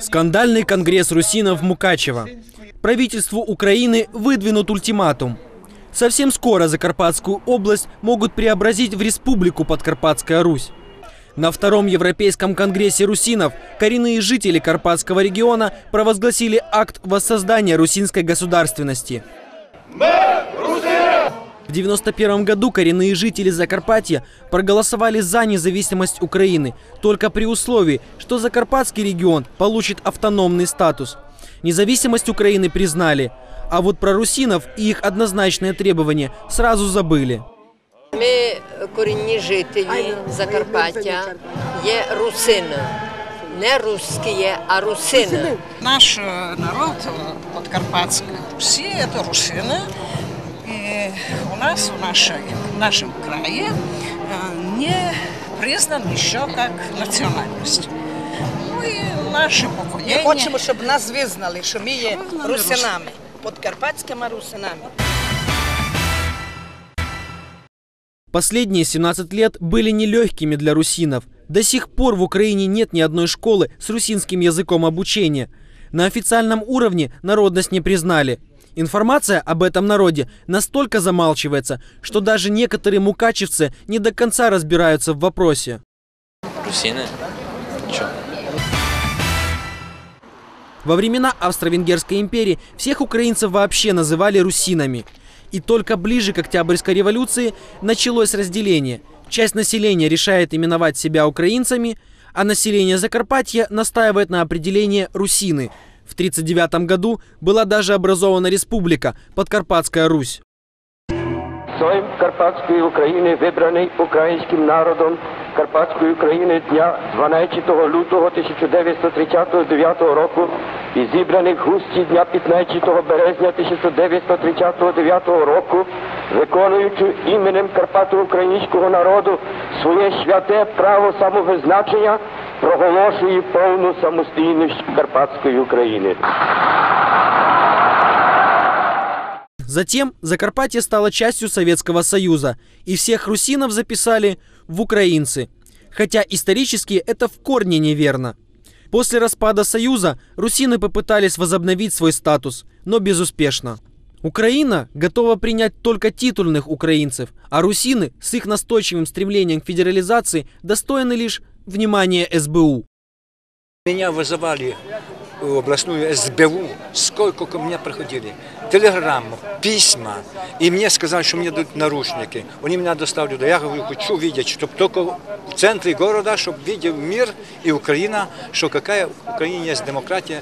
Скандальный конгресс русинов в Мукачево. Правительству Украины выдвинут ультиматум. Совсем скоро Закарпатскую область могут преобразить в республику Подкарпатская Русь. На втором Европейском конгрессе русинов коренные жители Карпатского региона провозгласили акт воссоздания русинской государственности. В 91 году коренные жители Закарпатья проголосовали за независимость Украины только при условии, что Закарпатский регион получит автономный статус. Независимость Украины признали, а вот про русинов и их однозначные требования сразу забыли. Ми корінні жителі Закарпаття є русини. Не русські, а русини. Наш э, народ э, подкарпатской Руси – это русины. И у нас, в, нашей, в нашем крае, э, не признан еще как национальность. Ну и наше Ми поколение... хочемо, щоб нас визнали, що ми є русинами, подкарпатськими русинами. Последние 17 лет были нелегкими для русинов. До сих пор в Украине нет ни одной школы с русинским языком обучения. На официальном уровне народность не признали. Информация об этом народе настолько замалчивается, что даже некоторые мукачевцы не до конца разбираются в вопросе. Русины? Чё? Во времена Австро-Венгерской империи всех украинцев вообще называли русинами. И только ближе к Октябрьской революции началось разделение. Часть населения решает именовать себя украинцами, а население Закарпатья настаивает на определении русины. В 1939 году была даже образована республика Подкарпатская Русь. Сойм Карпатської України вибраний українським народом Карпатської України дня 12 лютого 1939 року і зібраний в густі дня 15 березня 1939 року, виконуючи іменем Карпато-українського народу своє святе право самовизначення, проголошує повну самостійність Карпатської України. Затем Закарпатье стало частью Советского Союза, и всех русинов записали в украинцы. Хотя исторически это в корне неверно. После распада Союза русины попытались возобновить свой статус, но безуспешно. Украина готова принять только титульных украинцев, а русины с их настойчивым стремлением к федерализации достойны лишь внимания СБУ. Меня вызывали в областную СБУ, сколько ко мне приходили, телеграммы, письма, и мне сказали, что мне дадут наручники. Они меня доставили туда. Я говорю, хочу видеть, чтобы только в центре города, чтобы видел мир и Украина, что какая в Украине есть демократия.